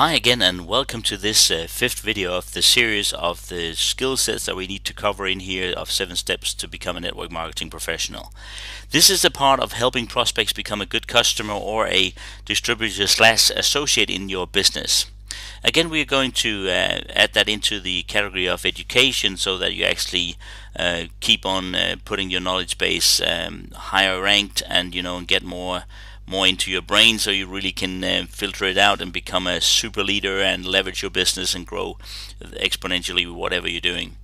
Hi again and welcome to this uh, fifth video of the series of the skill sets that we need to cover in here of 7 steps to become a network marketing professional. This is the part of helping prospects become a good customer or a distributor slash associate in your business. Again we are going to uh, add that into the category of education so that you actually uh, keep on uh, putting your knowledge base um, higher ranked and you know and get more more into your brain so you really can uh, filter it out and become a super leader and leverage your business and grow exponentially whatever you're doing.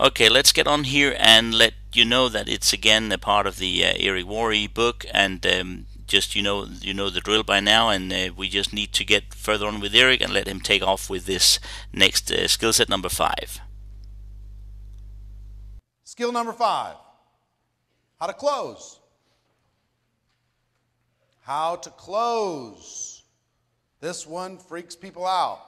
Okay, let's get on here and let you know that it's again a part of the uh, Eric Worre book and um, just you know you know the drill by now and uh, we just need to get further on with Eric and let him take off with this next uh, skill set number five. Skill number five, how to close how to close. This one freaks people out.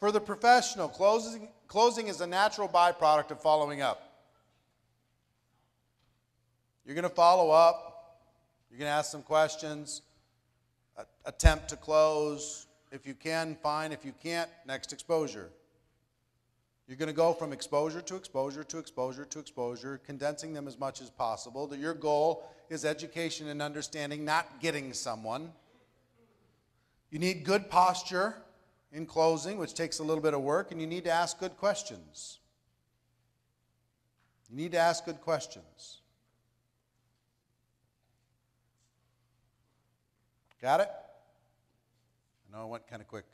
For the professional, closing, closing is a natural byproduct of following up. You're going to follow up, you're going to ask some questions, attempt to close. If you can, fine. If you can't, next exposure. You're going to go from exposure to exposure to exposure to exposure, condensing them as much as possible. That your goal is education and understanding, not getting someone. You need good posture in closing, which takes a little bit of work, and you need to ask good questions. You need to ask good questions. Got it? I know I went kind of quick.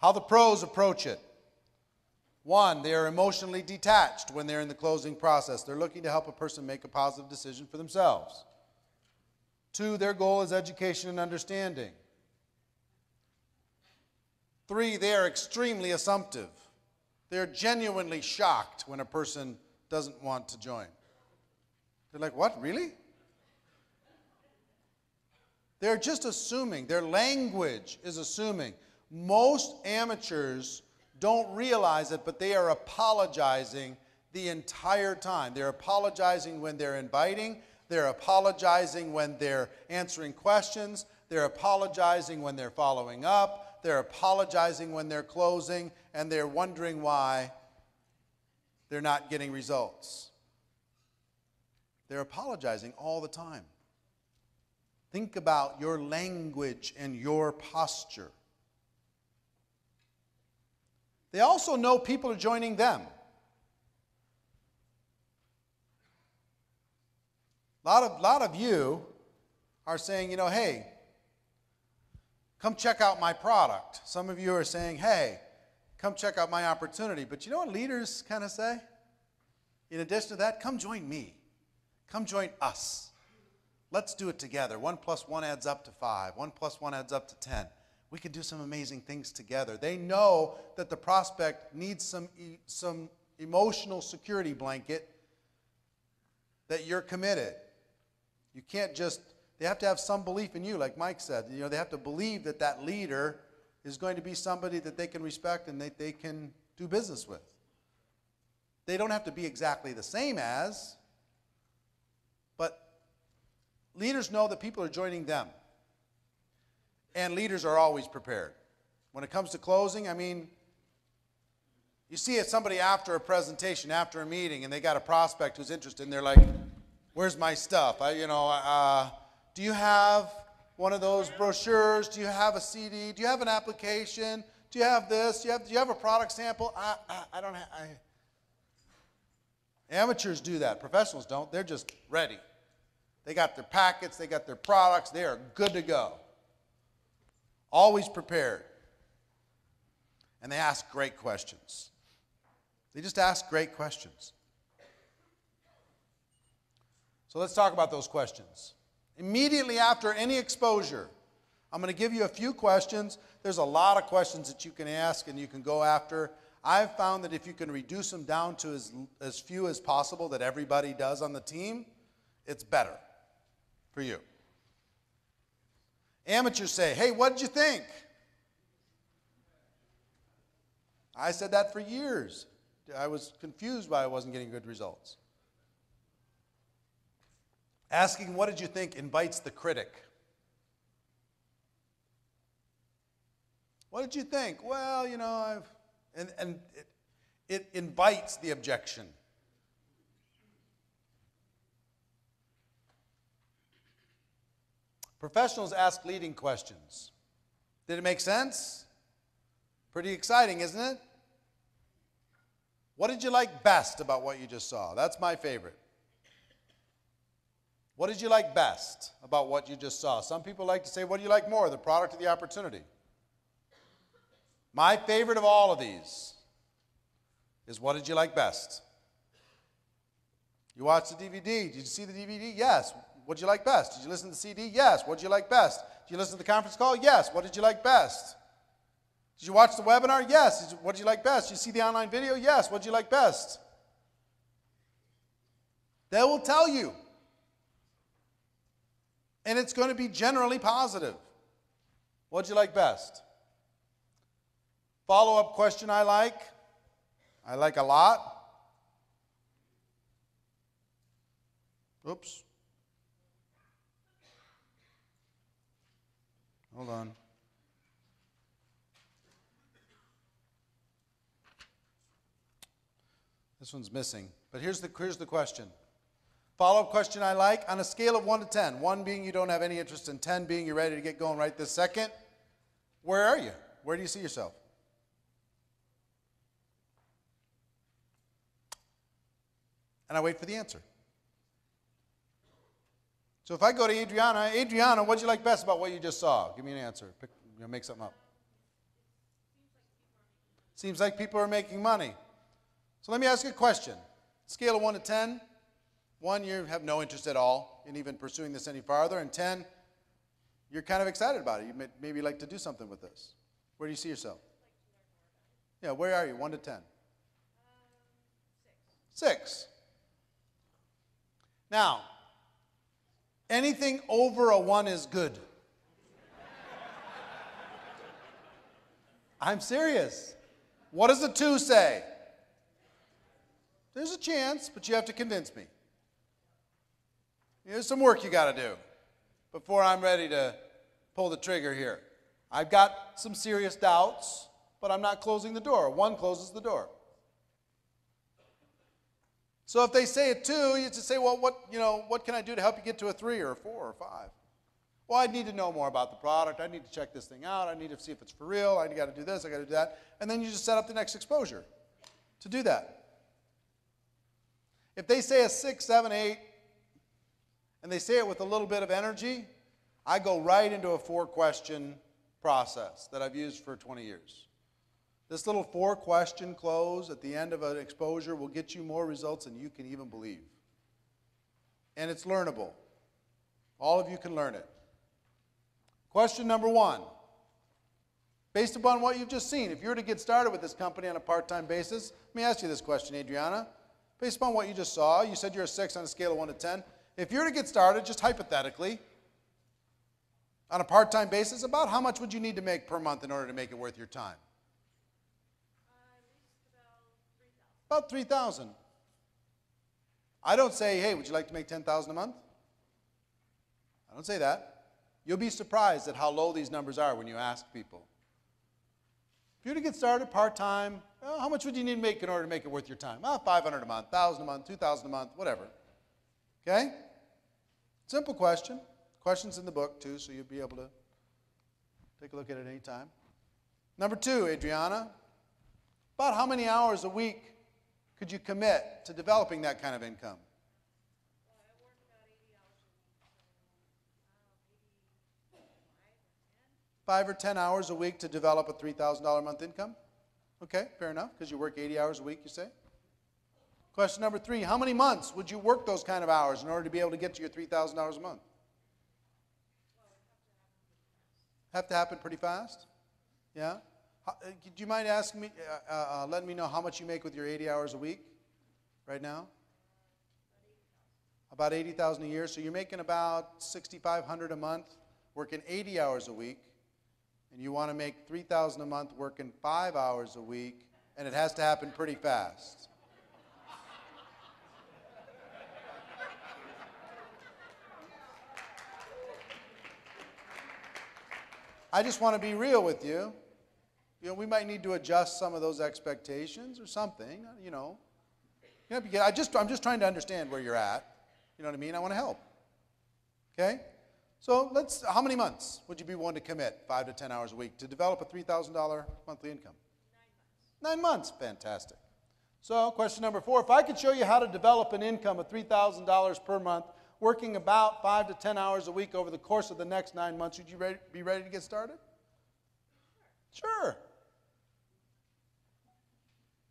How the pros approach it. One, they are emotionally detached when they're in the closing process. They're looking to help a person make a positive decision for themselves. Two, their goal is education and understanding. Three, they are extremely assumptive. They're genuinely shocked when a person doesn't want to join. They're like, what, really? They're just assuming. Their language is assuming. Most amateurs don't realize it, but they are apologizing the entire time. They're apologizing when they're inviting, they're apologizing when they're answering questions, they're apologizing when they're following up, they're apologizing when they're closing, and they're wondering why they're not getting results. They're apologizing all the time. Think about your language and your posture. They also know people are joining them. A lot of, lot of you are saying, you know, hey, come check out my product. Some of you are saying, hey, come check out my opportunity. But you know what leaders kind of say? In addition to that, come join me. Come join us. Let's do it together. One plus one adds up to five. One plus one adds up to ten we can do some amazing things together. They know that the prospect needs some, some emotional security blanket that you're committed. You can't just, they have to have some belief in you, like Mike said. You know, they have to believe that that leader is going to be somebody that they can respect and that they can do business with. They don't have to be exactly the same as, but leaders know that people are joining them and leaders are always prepared. When it comes to closing, I mean, you see it somebody after a presentation, after a meeting, and they got a prospect who's interested, and they're like, "Where's my stuff? I, you know, uh, do you have one of those brochures? Do you have a CD? Do you have an application? Do you have this? Do you have, do you have a product sample? I, I, I don't have. I... Amateurs do that. Professionals don't. They're just ready. They got their packets. They got their products. They are good to go always prepared. And they ask great questions. They just ask great questions. So let's talk about those questions. Immediately after any exposure, I'm going to give you a few questions. There's a lot of questions that you can ask and you can go after. I've found that if you can reduce them down to as, as few as possible that everybody does on the team, it's better for you. Amateurs say, hey, what did you think? I said that for years. I was confused why I wasn't getting good results. Asking, what did you think, invites the critic. What did you think? Well, you know, I've, and, and it, it invites the objection. Professionals ask leading questions. Did it make sense? Pretty exciting, isn't it? What did you like best about what you just saw? That's my favorite. What did you like best about what you just saw? Some people like to say, What do you like more, the product or the opportunity? My favorite of all of these is What did you like best? You watched the DVD. Did you see the DVD? Yes. What did you like best? Did you listen to the CD? Yes. What did you like best? Did you listen to the conference call? Yes. What did you like best? Did you watch the webinar? Yes. What did you like best? Did you see the online video? Yes. What did you like best? They will tell you. And it's going to be generally positive. What did you like best? Follow up question I like. I like a lot. Oops. Hold on. This one's missing. But here's the, here's the question. Follow up question I like on a scale of 1 to 10. 1 being you don't have any interest in 10 being you're ready to get going right this second. Where are you? Where do you see yourself? And I wait for the answer. So if I go to Adriana, Adriana, what'd you like best about what you just saw? Give me an answer. Pick, you know, make something up. Seems like people are making money. So let me ask you a question. Scale of 1 to 10. 1, you have no interest at all in even pursuing this any farther. And 10, you're kind of excited about it. You may, maybe like to do something with this. Where do you see yourself? Yeah, where are you? 1 to 10. Um, 6. 6. Now, Anything over a one is good. I'm serious. What does a two say? There's a chance, but you have to convince me. There's some work you got to do before I'm ready to pull the trigger here. I've got some serious doubts, but I'm not closing the door. One closes the door. So if they say a two, you just say, well, what, you know, what can I do to help you get to a three or a four or a five? Well, I need to know more about the product. I need to check this thing out. I need to see if it's for real. I got to do this. I got to do that. And then you just set up the next exposure to do that. If they say a six, seven, eight, and they say it with a little bit of energy, I go right into a four question process that I've used for 20 years. This little four question close at the end of an exposure will get you more results than you can even believe. And it's learnable. All of you can learn it. Question number one. Based upon what you've just seen, if you were to get started with this company on a part time basis, let me ask you this question, Adriana. Based upon what you just saw, you said you're a six on a scale of one to 10. If you were to get started, just hypothetically, on a part time basis, about how much would you need to make per month in order to make it worth your time? About 3,000. I don't say, hey, would you like to make 10,000 a month? I don't say that. You'll be surprised at how low these numbers are when you ask people. If you were to get started part-time, well, how much would you need to make in order to make it worth your time? Ah, well, 500 a month, 1,000 a month, 2,000 a month, whatever. Okay? Simple question. Questions in the book, too, so you'll be able to take a look at it any time. Number two, Adriana, about how many hours a week could you commit to developing that kind of income? Five or 10 hours a week to develop a $3,000 a month income? Okay, fair enough, because you work 80 hours a week, you say? Question number three How many months would you work those kind of hours in order to be able to get to your $3,000 a month? Have to happen pretty fast? Yeah? Uh, do you mind asking me, uh, uh, uh, letting me know how much you make with your 80 hours a week right now? About 80,000 a year. So you're making about 6,500 a month, working 80 hours a week, and you want to make 3,000 a month working 5 hours a week, and it has to happen pretty fast. I just want to be real with you. You know, we might need to adjust some of those expectations or something, uh, you know. You know, I just, I'm just trying to understand where you're at. You know what I mean? I want to help. Okay? So let's, how many months would you be willing to commit, five to 10 hours a week, to develop a $3,000 monthly income? Nine months. Nine months. Fantastic. So, question number four if I could show you how to develop an income of $3,000 per month, working about five to 10 hours a week over the course of the next nine months, would you be ready to get started? Sure.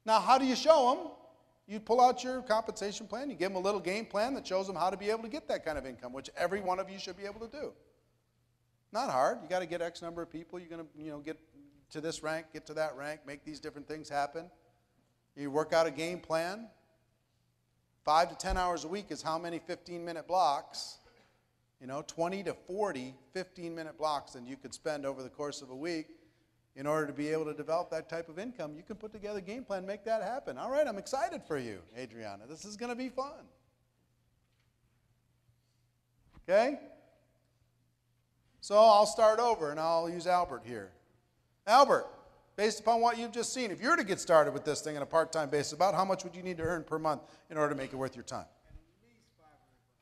Now, how do you show them? You pull out your compensation plan, you give them a little game plan that shows them how to be able to get that kind of income, which every one of you should be able to do. Not hard. You got to get X number of people. You're going to, you know, get to this rank, get to that rank, make these different things happen. You work out a game plan. Five to 10 hours a week is how many 15 minute blocks? You know, 20 to 40 15 minute blocks and you could spend over the course of a week in order to be able to develop that type of income, you can put together a game plan, make that happen. All right, I'm excited for you, Adriana. This is going to be fun. Okay? So I'll start over and I'll use Albert here. Albert, based upon what you've just seen, if you were to get started with this thing on a part time basis, about how much would you need to earn per month in order to make it worth your time?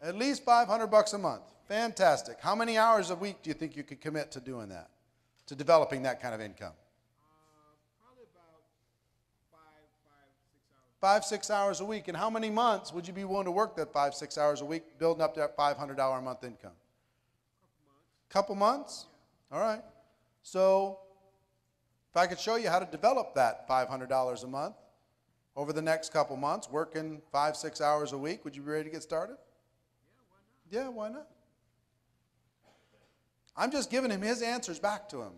At least 500 bucks a month. Fantastic. How many hours a week do you think you could commit to doing that? To developing that kind of income? Five, six hours a week. And how many months would you be willing to work that five, six hours a week, building up that $500 a month income? Couple months. Couple months? All right. So, if I could show you how to develop that $500 a month over the next couple months, working five, six hours a week, would you be ready to get started? Yeah, why not? Yeah, why not? I'm just giving him his answers back to him.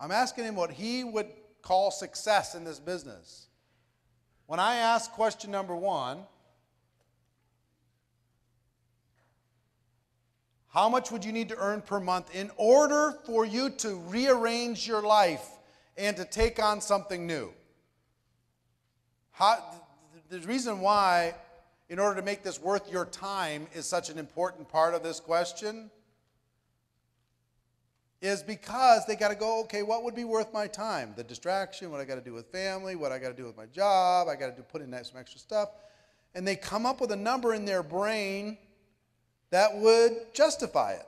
I'm asking him what he would call success in this business. When I ask question number one, how much would you need to earn per month in order for you to rearrange your life and to take on something new? How, the reason why, in order to make this worth your time, is such an important part of this question is because they got to go, okay, what would be worth my time? The distraction, what I got to do with family, what I got to do with my job, I got to put in some extra stuff. And they come up with a number in their brain that would justify it.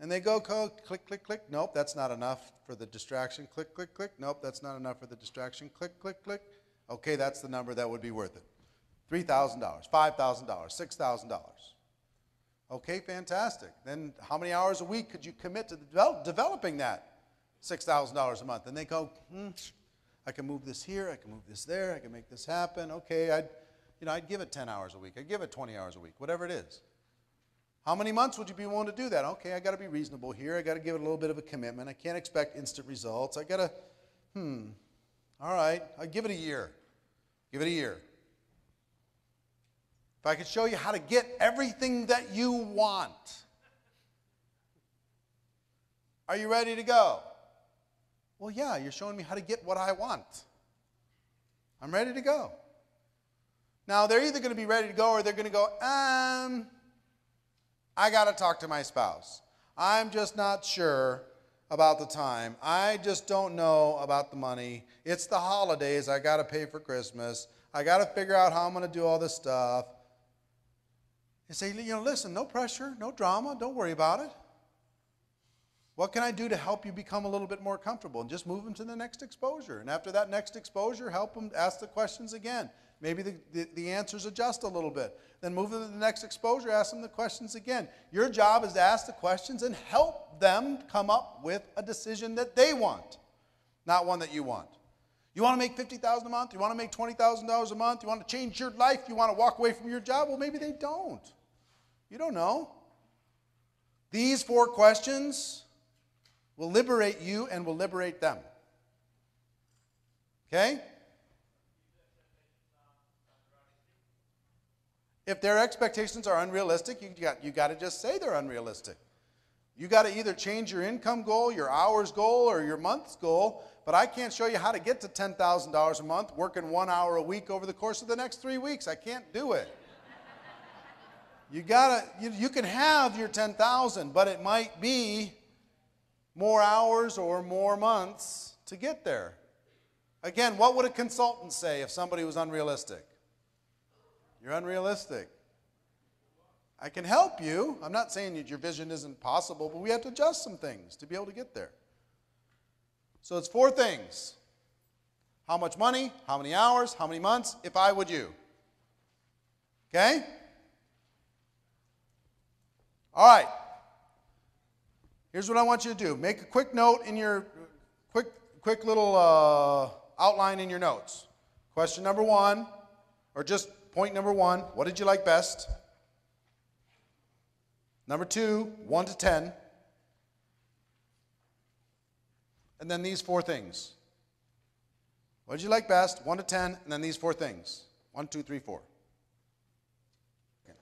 And they go, click, click, click. Nope, that's not enough for the distraction. Click, click, click. Nope, that's not enough for the distraction. Click, click, click. Okay, that's the number that would be worth it. $3,000, $5,000, $6,000. Okay, fantastic. Then how many hours a week could you commit to develop, developing that $6,000 a month? And they go, hmm, I can move this here, I can move this there, I can make this happen. Okay, I'd, you know, I'd give it 10 hours a week, I'd give it 20 hours a week, whatever it is. How many months would you be willing to do that? Okay, I got to be reasonable here. I got to give it a little bit of a commitment. I can't expect instant results. I got to, hmm, all right, I give it a year. Give it a year. If I could show you how to get everything that you want. Are you ready to go? Well, yeah, you're showing me how to get what I want. I'm ready to go. Now, they're either going to be ready to go or they're going to go, um, I got to talk to my spouse. I'm just not sure about the time. I just don't know about the money. It's the holidays. I got to pay for Christmas. I got to figure out how I'm going to do all this stuff. And say, you know, listen, no pressure, no drama, don't worry about it. What can I do to help you become a little bit more comfortable? And just move them to the next exposure. And after that next exposure, help them ask the questions again. Maybe the, the, the, answers adjust a little bit. Then move them to the next exposure, ask them the questions again. Your job is to ask the questions and help them come up with a decision that they want, not one that you want. You want to make 50,000 a month? You want to make $20,000 a month? You want to change your life? You want to walk away from your job? Well, maybe they don't. You don't know. These four questions will liberate you and will liberate them. Okay? If their expectations are unrealistic, you got, you got to just say they're unrealistic. You got to either change your income goal, your hours goal, or your month's goal but I can't show you how to get to $10,000 a month working one hour a week over the course of the next three weeks. I can't do it. You gotta, you, you can have your 10,000, but it might be more hours or more months to get there. Again, what would a consultant say if somebody was unrealistic? You're unrealistic. I can help you. I'm not saying that your vision isn't possible, but we have to adjust some things to be able to get there. So it's four things how much money, how many hours, how many months, if I would you. Okay? All right. Here's what I want you to do. Make a quick note in your quick quick little uh, outline in your notes. Question number one, or just point number one, what did you like best? Number two, one to ten. And then these four things. What did you like best? One to ten, and then these four things. One, two, three, four. Okay.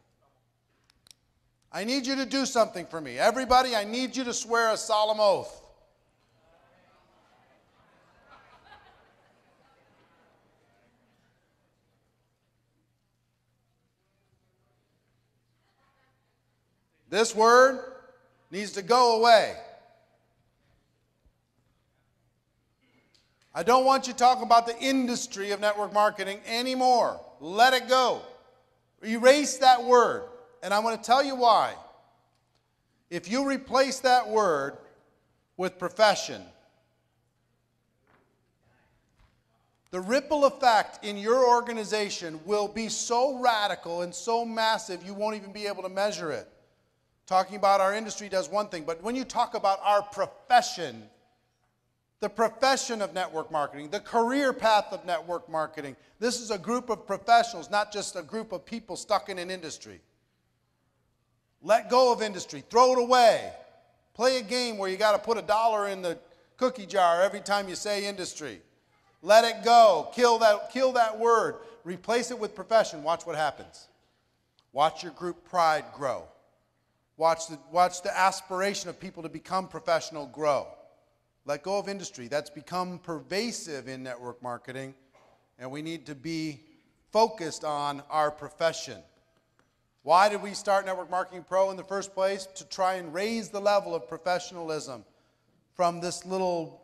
I need you to do something for me. Everybody, I need you to swear a solemn oath. This word needs to go away. I don't want you talking about the industry of network marketing anymore. Let it go. Erase that word. And I'm going to tell you why. If you replace that word with profession, the ripple effect in your organization will be so radical and so massive you won't even be able to measure it. Talking about our industry does one thing, but when you talk about our profession, the profession of network marketing, the career path of network marketing, this is a group of professionals, not just a group of people stuck in an industry. Let go of industry, throw it away. Play a game where you got to put a dollar in the cookie jar every time you say industry. Let it go. Kill that, kill that word. Replace it with profession. Watch what happens. Watch your group pride grow. Watch the, watch the aspiration of people to become professional grow. Let go of industry. That's become pervasive in network marketing, and we need to be focused on our profession. Why did we start Network Marketing Pro in the first place? To try and raise the level of professionalism from this little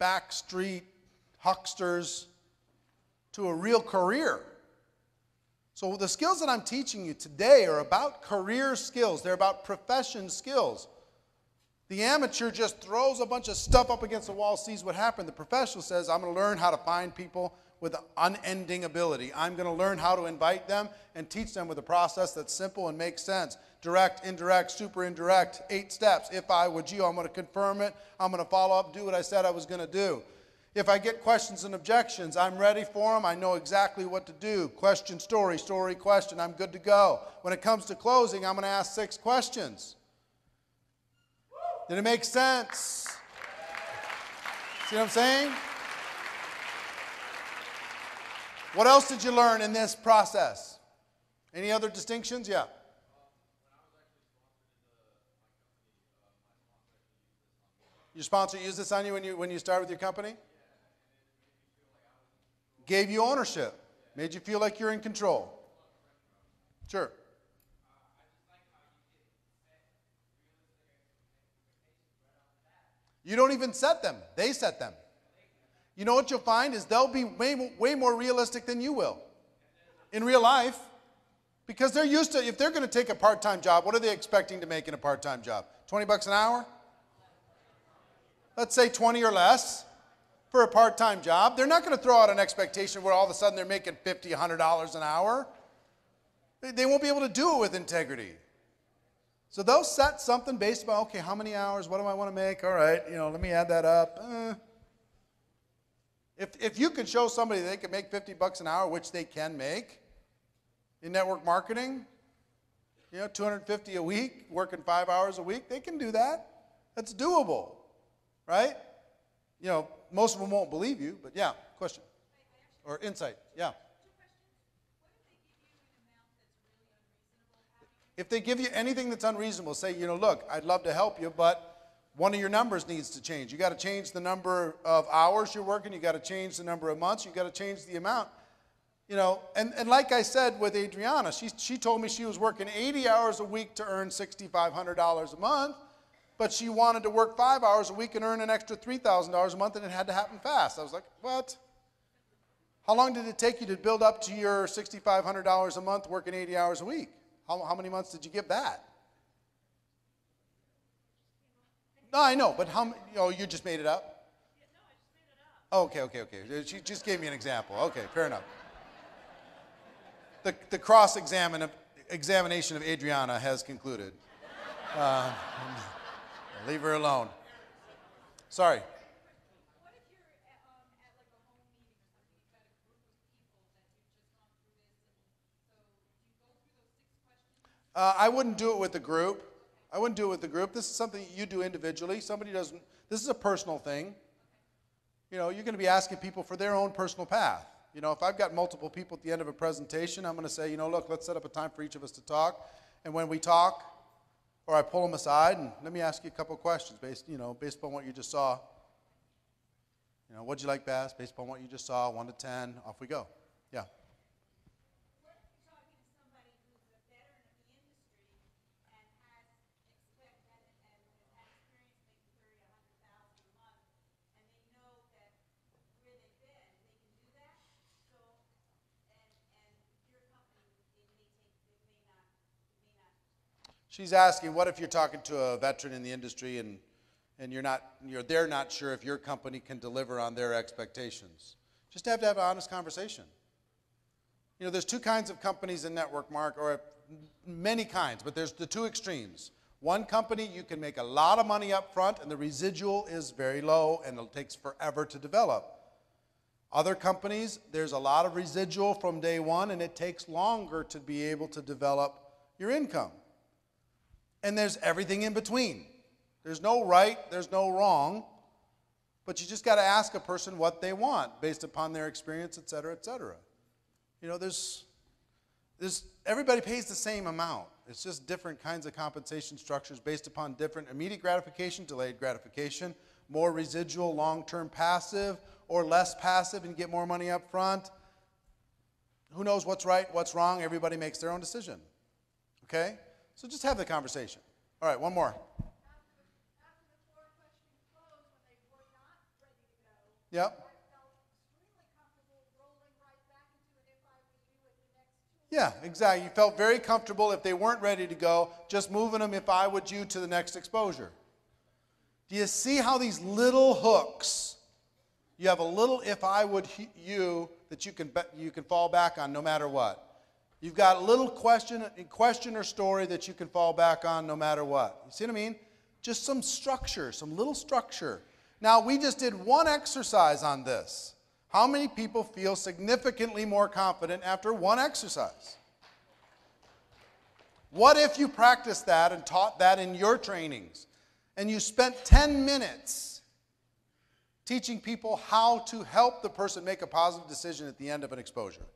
backstreet hucksters to a real career. So, the skills that I'm teaching you today are about career skills, they're about profession skills. The amateur just throws a bunch of stuff up against the wall, sees what happened. The professional says, I'm going to learn how to find people with unending ability. I'm going to learn how to invite them and teach them with a process that's simple and makes sense. Direct, indirect, super indirect, eight steps. If I would you, I'm going to confirm it. I'm going to follow up, do what I said I was going to do. If I get questions and objections, I'm ready for them. I know exactly what to do. Question, story, story, question. I'm good to go. When it comes to closing, I'm going to ask six questions. Did it make sense? See what I'm saying? What else did you learn in this process? Any other distinctions? Yeah. Your sponsor used this on you when you when you started with your company? Gave you ownership, made you feel like you're in control. Sure. You don't even set them, they set them. You know what you'll find is they'll be way, way more realistic than you will in real life because they're used to, if they're going to take a part time job, what are they expecting to make in a part time job? 20 bucks an hour? Let's say 20 or less for a part time job. They're not going to throw out an expectation where all of a sudden they're making $50, $100 an hour. They won't be able to do it with integrity. So they'll set something based on, okay, how many hours? What do I want to make? All right, you know, let me add that up. Eh, if, if you could show somebody they can make 50 bucks an hour, which they can make in network marketing, you know, 250 a week, working five hours a week, they can do that. That's doable, right? You know, most of them won't believe you, but yeah, question or insight, yeah. If they give you anything that's unreasonable, say, you know, look, I'd love to help you, but one of your numbers needs to change. You got to change the number of hours you're working. You got to change the number of months. You got to change the amount. you know, and, and like I said with Adriana, she, she told me she was working 80 hours a week to earn $6,500 a month, but she wanted to work five hours a week and earn an extra $3,000 a month, and it had to happen fast. I was like, what? How long did it take you to build up to your $6,500 a month working 80 hours a week? How, how many months did you give that? No, I know, but how? Oh, you just made it up. Oh, okay, okay, okay. She just gave me an example. Okay, fair enough. The, the cross examination of Adriana has concluded. Uh, leave her alone. Sorry. Uh, I wouldn't do it with the group. I wouldn't do it with the group. This is something you do individually. Somebody doesn't, this is a personal thing. You know, you're going to be asking people for their own personal path. You know, if I've got multiple people at the end of a presentation, I'm going to say, you know, look, let's set up a time for each of us to talk. And when we talk, or I pull them aside and let me ask you a couple questions based, you know, based upon what you just saw. You know, what'd you like best based upon what you just saw? One to ten, off we go. Yeah. She's asking, what if you're talking to a veteran in the industry and, and you're not, you're, they're not sure if your company can deliver on their expectations? Just have to have an honest conversation. You know, there's two kinds of companies in network mark, or many kinds, but there's the two extremes. One company, you can make a lot of money up front and the residual is very low and it takes forever to develop. Other companies, there's a lot of residual from day one and it takes longer to be able to develop your income and there's everything in between. There's no right, there's no wrong, but you just got to ask a person what they want based upon their experience, et cetera, et cetera. You know, there's, there's, everybody pays the same amount. It's just different kinds of compensation structures based upon different immediate gratification, delayed gratification, more residual, long term passive, or less passive and get more money up front. Who knows what's right, what's wrong? Everybody makes their own decision. Okay? So just have the conversation. All right, one more. Yep. Yeah, exactly. You felt very comfortable if they weren't ready to go, just moving them if I would you to the next exposure. Do you see how these little hooks, you have a little if I would you that you can, you can fall back on no matter what? You've got a little question, question or story that you can fall back on no matter what. You see what I mean? Just some structure, some little structure. Now, we just did one exercise on this. How many people feel significantly more confident after one exercise? What if you practiced that and taught that in your trainings and you spent 10 minutes teaching people how to help the person make a positive decision at the end of an exposure?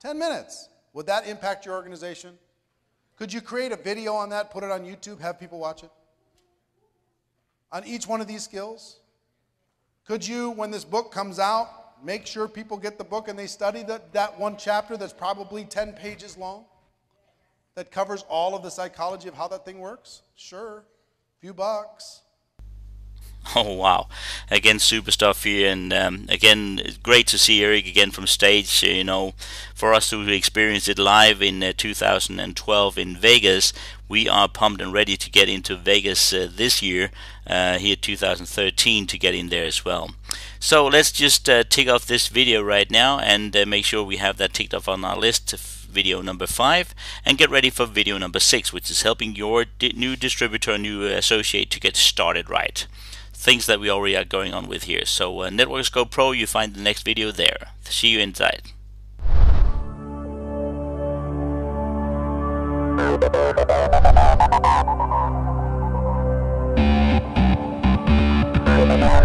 10 minutes. Would that impact your organization? Could you create a video on that, put it on YouTube, have people watch it? On each one of these skills? Could you, when this book comes out, make sure people get the book and they study that, that one chapter that's probably 10 pages long? That covers all of the psychology of how that thing works? Sure. Few bucks. Oh wow! Again, super stuff here, and um, again, great to see Eric again from stage. You know, for us to experience it live in uh, 2012 in Vegas, we are pumped and ready to get into Vegas uh, this year, uh, here 2013, to get in there as well. So let's just uh, tick off this video right now and uh, make sure we have that ticked off on our list. Video number five, and get ready for video number six, which is helping your di new distributor, new associate to get started right things that we already are going on with here. So uh, Networks Go Pro, you find the next video there. See you inside.